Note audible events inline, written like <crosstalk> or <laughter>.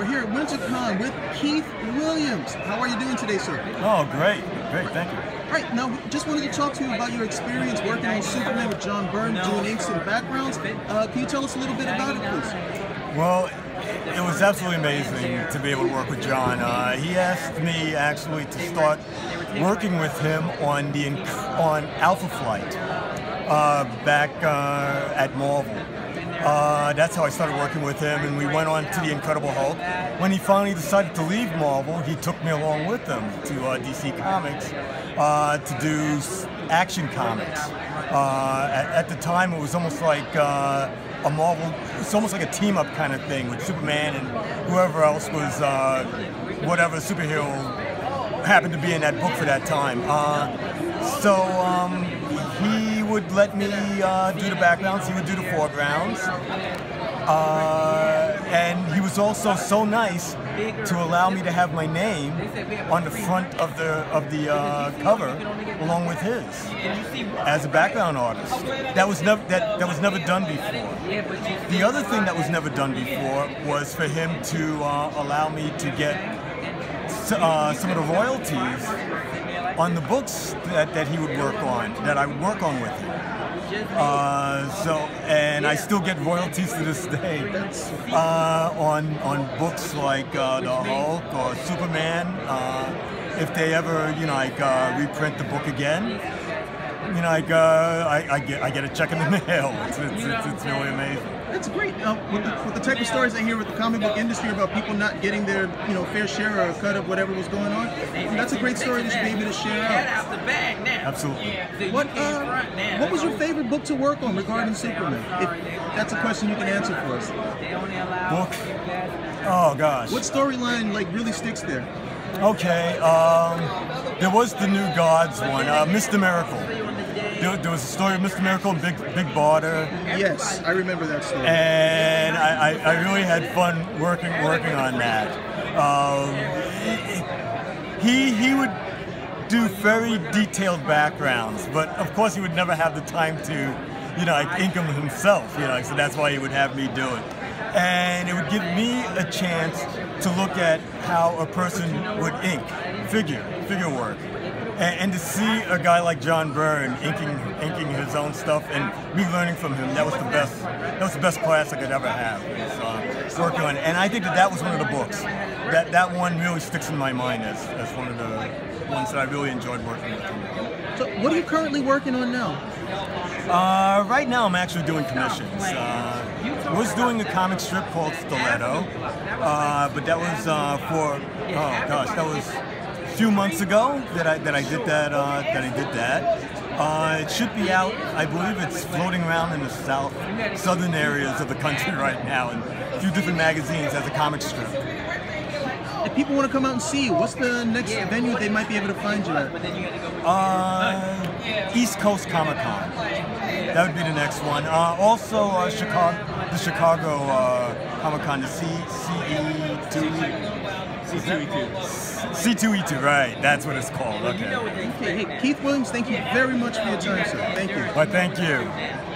here at WinterCon with Keith Williams. How are you doing today, sir? Oh, great. Great, thank you. All right, now just wanted to talk to you about your experience working on Superman with John Byrne, doing inks and backgrounds. Uh, can you tell us a little bit about it, please? Well, it was absolutely amazing to be able to work with John. Uh, he asked me actually to start working with him on the on Alpha Flight uh, back uh, at Marvel. Uh, that's how I started working with him, and we went on to The Incredible Hulk. When he finally decided to leave Marvel, he took me along with him to uh, DC Comics uh, to do action comics. Uh, at, at, the time, it was almost like uh, a Marvel, it's almost like a team-up kind of thing with Superman and whoever else was, uh, whatever superhero happened to be in that book for that time. so um, would let me uh, do the backgrounds, he would do the foregrounds. Uh, and he was also so nice to allow me to have my name on the front of the of the uh, cover along with his as a background artist. That was never that, that was never done before. The other thing that was never done before was for him to uh, allow me to get uh, some of the royalties on the books that, that he would work on, that I would work on with him. Uh, so, and I still get royalties to this day uh, on on books like uh, the Hulk or Superman. Uh, if they ever, you know, like uh, reprint the book again, you know, like uh, I, I, get I get a check in the <laughs> mail. It's, it's, it's, it's really amazing. That's great. Uh, with, the, with, the, type of stories I hear with the comic book industry about people not getting their you know fair share or cut of whatever was going on, that's a great story to be able to share out. Out the bag now. Absolutely. What uh, what was your favorite book to work on regarding Superman? If that's a question you can answer for us. Book. Oh gosh. What storyline like really sticks there? Okay. Um, there was the New Gods one, uh, Mr. Miracle there, there, was a story of Mr. Miracle and Big Big Barda. Yes, I remember that story. And I, I, I really had fun working working on that. Um, he he would do very detailed backgrounds, but of course he would never have the time to, you know, like ink them himself. You know, so that's why he would have me do it. And it would give me a chance to look at how a person would ink figure figure work and, and, to see a guy like John Byrne inking inking his own stuff and me learning from him, that was the best. That was the best class I could ever have. Was, uh, working on, and I think that that was one of the books. That that one really sticks in my mind as, as one of the ones that I really enjoyed working with. So, what are you currently working on now? Uh, right now, I'm actually doing commissions. Uh, was doing a comic strip called Stiletto, uh, but that was uh, for oh gosh, that was few months ago that I that I did that uh, that I did that. Uh, it should be out. I believe it's floating around in the south, southern areas of the country <laughs> right now, in a few different magazines as a comic strip. If people want to come out and see you, what's the next venue they might be able to find you at? Uh, East Coast Comic Con. That would be the next one. Uh, also, uh, Chicago, the Chicago uh, Comic Con, the CCE2. C2E2. C2E2, right. That's what it's called. Okay. okay. Hey, Keith Williams, thank you very much for your time, sir. Thank you. Well, thank you.